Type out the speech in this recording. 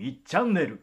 みチャンネル